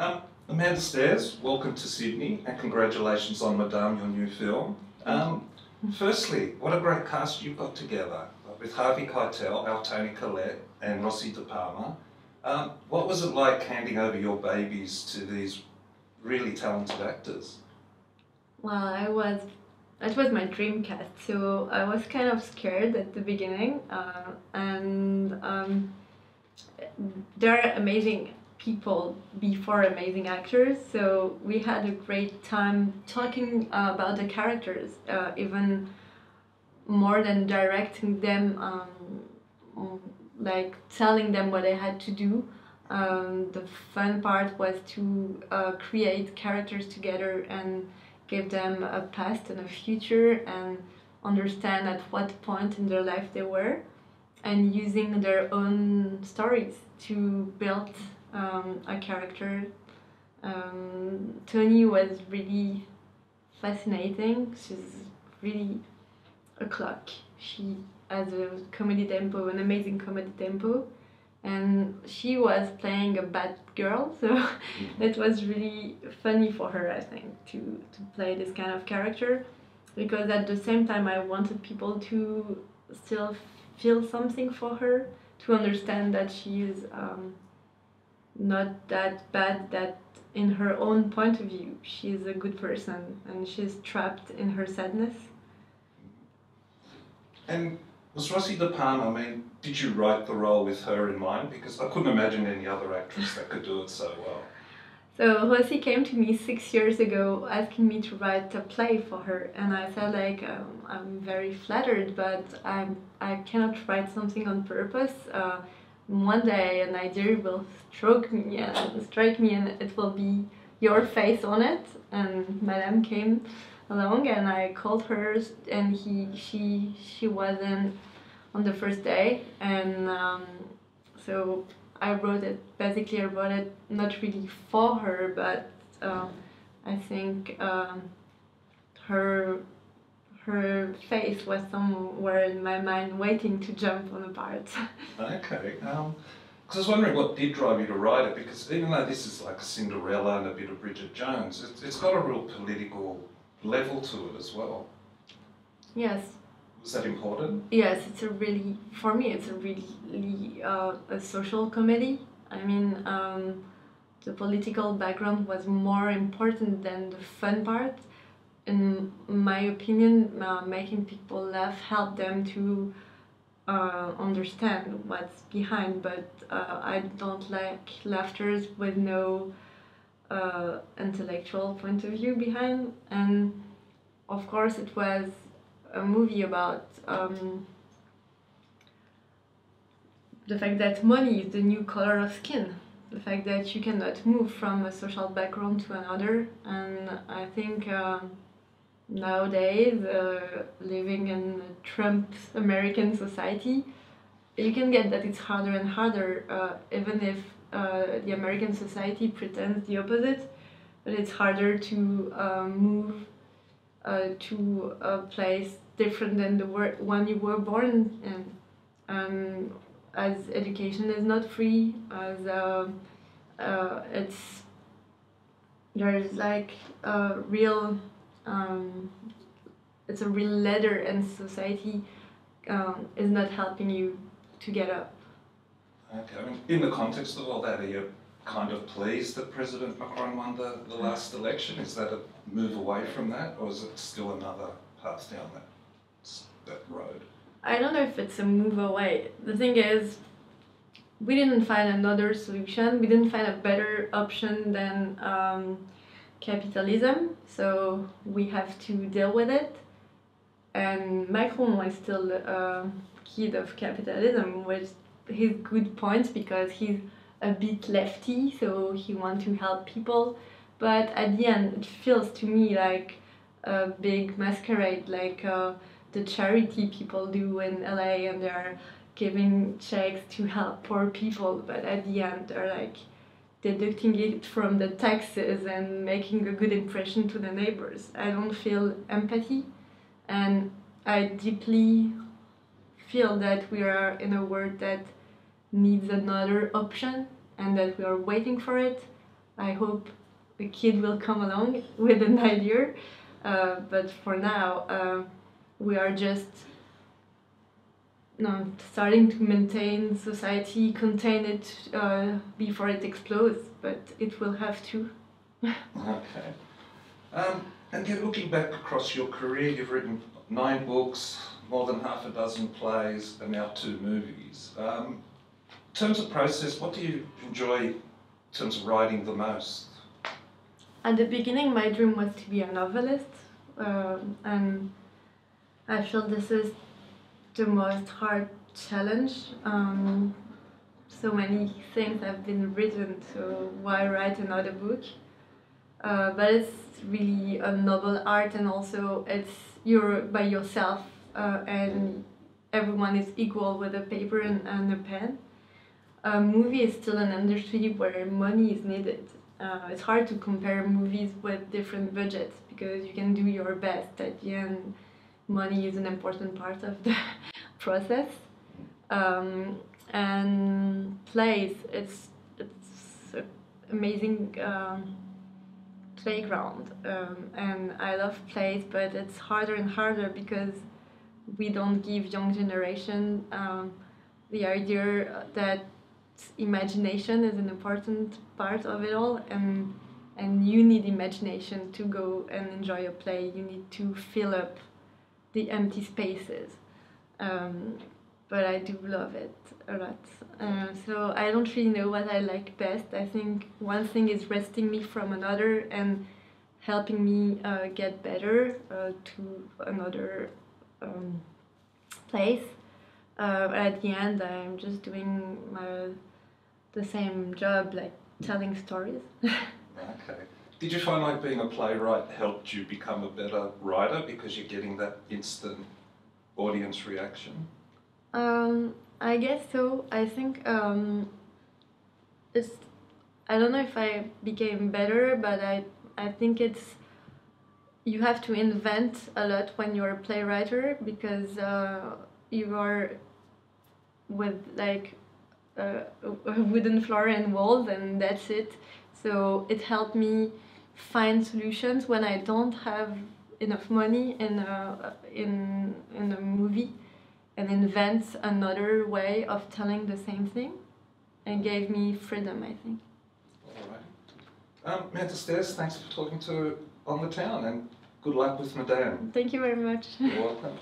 Um, Amanda Sthers, welcome to Sydney and congratulations on Madame, your new film. Um, firstly, what a great cast you've got together with Harvey Keitel, our Toni Collette, and Rossy de Palma. Um, what was it like handing over your babies to these really talented actors? Well, I was. It was my dream cast, so I was kind of scared at the beginning, uh, and um, they're amazing people before amazing actors. So we had a great time talking uh, about the characters, uh, even more than directing them, um, like telling them what they had to do. Um, the fun part was to uh, create characters together and give them a past and a future and understand at what point in their life they were and using their own stories to build um, a character. Um, Toni was really fascinating. She's really a clock. She has a comedy tempo, an amazing comedy tempo, and she was playing a bad girl, so mm-hmm. it was really funny for her, I think, to to play this kind of character, because at the same time I wanted people to still feel something for her, to understand that she is. Um, not that bad that in her own point of view she's a good person and she's trapped in her sadness and was Rossy de Palma, I mean, did you write the role with her in mind? Because I couldn't imagine any other actress that could do it so well. So Rossy came to me six years ago asking me to write a play for her, and I said like um, I'm very flattered, but I'm I cannot write something on purpose. Uh, one day an idea will strike me and strike me and it will be your face on it. And madame came along and I called her and he she she wasn't on the first day. And um, so I wrote it basically I wrote it not really for her but um, I think um, her her face was somewhere in my mind waiting to jump on a part. okay. Um, because I was wondering what did drive you to write it, because even though this is like Cinderella and a bit of Bridget Jones, it's, it's got a real political level to it as well. Yes. Was that important? Yes, it's a really, for me, it's a really uh, a social comedy. I mean, um, the political background was more important than the fun part in my opinion, uh, making people laugh help them to uh, understand what's behind. But uh, I don't like laughter with no uh, intellectual point of view behind. And of course, it was a movie about um, the fact that money is the new color of skin the fact that you cannot move from a social background to another and i think um, nowadays, uh, living in Trump's American society, you can get that it's harder and harder, uh, even if uh, the American society pretends the opposite, but it's harder to uh, move uh, to a place different than the one you were born in. Um, as education is not free, as uh, it's there's like a real um, it's a real ladder and society um, is not helping you to get up. Okay, I mean, in the context of all that, are you kind of pleased that President Macron won the, the last election? Is that a move away from that, or is it still another path down that, that road? I don't know if it's a move away. The thing is, we didn't find another solution. We didn't find a better option than um, capitalism, so we have to deal with it. And Macron is still a kid of capitalism with his good points because he's a bit lefty, so he wants to help people. But at the end, it feels to me like a big masquerade, like uh, the charity people do in LA, and they're giving checks to help poor people. But at the end, they're like deducting it from the taxes and making a good impression to the neighbors. I don't feel empathy and I deeply feel that we are in a world that needs another option and that we are waiting for it. I hope a kid will come along with an idea. Uh, but for now, uh, we are just no, starting to maintain society, contain it uh, before it explodes, but it will have to. okay. Um, and you're looking back across your career, you've written nine books, more than half a dozen plays, and now two movies. Um, in terms of process, what do you enjoy in terms of writing the most? At the beginning, my dream was to be a novelist, uh, and I feel this is the most hard challenge. Um, so many things have been written, so why write another book? Uh, but it's really a noble art, and also it's you're by yourself, uh, and everyone is equal with a paper and, and a pen. A movie is still an industry where money is needed. Uh, it's hard to compare movies with different budgets because you can do your best at the end money is an important part of the process. Um, and plays, it's it's amazing um, playground, um, and I love plays, but it's harder and harder because we don't give young generation um, the idea that imagination is an important part of it all, and and you need imagination to go and enjoy a play. You need to fill up the empty spaces. Um, but I do love it a lot. Uh, so I don't really know what I like best. I think one thing is resting me from another and helping me uh, get better uh, to another um, place. Uh, at the end, I'm just doing my, the same job, like telling stories. okay. Did you find like being a playwright helped you become a better writer because you're getting that instant audience reaction? Um, I guess so. I think um, it's. I don't know if I became better, but I I think it's. You have to invent a lot when you're a playwright because uh, you are with like a, a wooden floor and walls, and that's it. So it helped me find solutions when I don't have enough money in a, in, in a movie and invent another way of telling the same thing and gave me freedom, I think. All right. Um, Manta Sthers, thanks for talking to On the Town and good luck with Madame. Thank you very much. You're welcome.